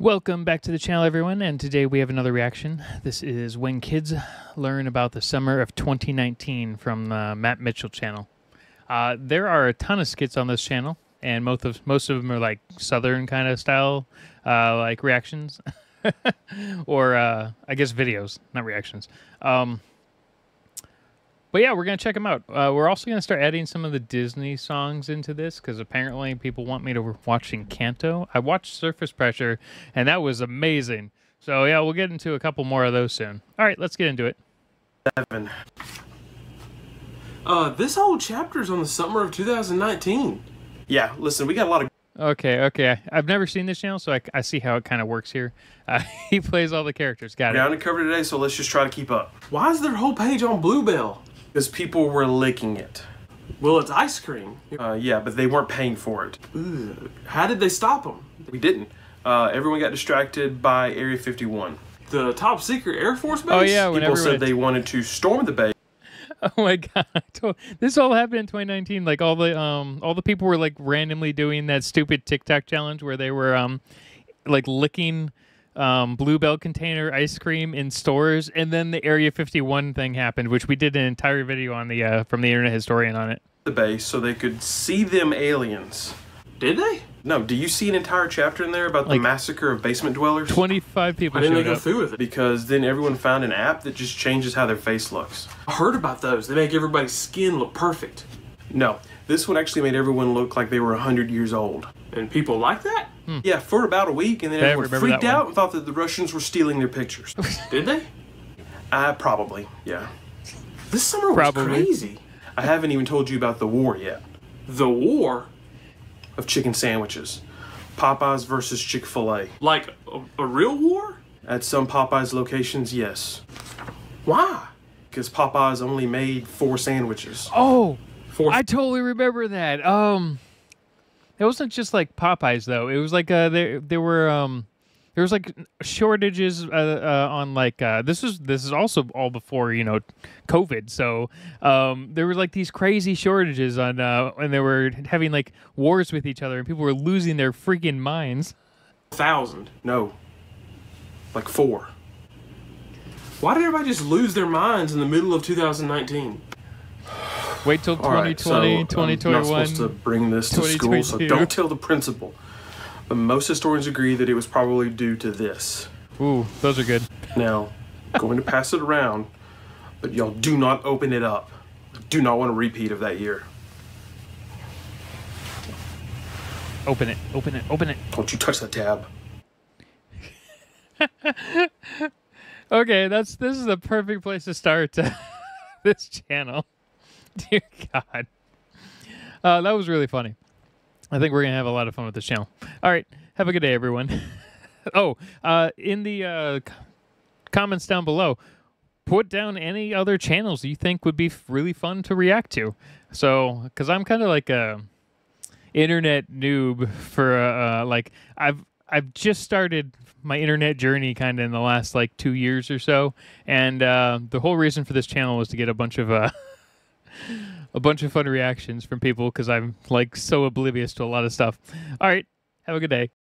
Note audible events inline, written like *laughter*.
Welcome back to the channel, everyone, and today we have another reaction. This is When Kids Learn About the Summer of 2019 from the Matt Mitchell channel. Uh, there are a ton of skits on this channel, and most of most of them are like Southern kind of style, uh, like reactions, *laughs* or uh, I guess videos, not reactions. Um, but yeah, we're gonna check them out. Uh, we're also gonna start adding some of the Disney songs into this because apparently people want me to watch Encanto. I watched Surface Pressure, and that was amazing. So yeah, we'll get into a couple more of those soon. All right, let's get into it. Seven. Uh, this whole chapter's on the summer of 2019. Yeah, listen, we got a lot of Okay, okay. I've never seen this channel, so I, I see how it kind of works here. Uh, *laughs* he plays all the characters. Got ground it. to cover today, so let's just try to keep up. Why is their whole page on Bluebell? Because people were licking it. Well, it's ice cream. Uh, yeah, but they weren't paying for it. Ugh. How did they stop them? We didn't. Uh, everyone got distracted by Area 51. The top secret Air Force base? Oh, yeah, People said they wanted to storm the base. *laughs* Oh my god! I This all happened in 2019. Like all the um all the people were like randomly doing that stupid TikTok challenge where they were um like licking um Bluebell container ice cream in stores, and then the Area 51 thing happened, which we did an entire video on the uh, from the Internet Historian on it. the base so they could see them aliens. Did they? No. Do you see an entire chapter in there about the Like- massacre of basement dwellers? 25 people Why didn't they go up. through with it? Because then everyone found an app that just changes how their face looks. I heard about those. They make everybody's skin look perfect. No, this one actually made everyone look like they were 100 years old. And people like that? Yeah, for about a week, and then I everyone freaked out and thought that the Russians were stealing their pictures. *laughs* Did they? Uh, probably, yeah. This summer was Probably. crazy. I haven't even told you about the war yet. The war? Of chicken sandwiches. Popeyes versus Chick fil A. Like a, a real war? At some Popeyes locations, yes. Why? Because Popeyes only made four sandwiches. Oh, Four. I totally remember that. Um, it wasn't just like Popeyes though. It was like uh, there there were um there was like shortages uh, uh, on like uh, this is this is also all before you know COVID. So um there were like these crazy shortages on uh and they were having like wars with each other and people were losing their freaking minds. thousand. No. Like four. Why did everybody just lose their minds in the middle of 2019? Wait till 2020, I'm 2021. not supposed to bring this to school, so don't tell the principal. But most historians agree that it was probably due to this. Ooh, those are good. Now, going to pass it around, but y'all do not open it up. Do not want a repeat of that year. Open it, open it, open it. Don't you touch that tab. *laughs* Okay, that's this is the perfect place to start uh, *laughs* this channel. *laughs* Dear God, uh, that was really funny. I think we're gonna have a lot of fun with this channel. All right, have a good day, everyone. *laughs* oh, uh, in the uh, comments down below, put down any other channels you think would be really fun to react to. So, because I'm kind of like a internet noob for uh, uh, like I've I've just started my internet journey kind of in the last like two years or so, and uh, the whole reason for this channel was to get a bunch of uh, *laughs* *laughs* a bunch of fun reactions from people because I'm like so oblivious to a lot of stuff. All right, have a good day.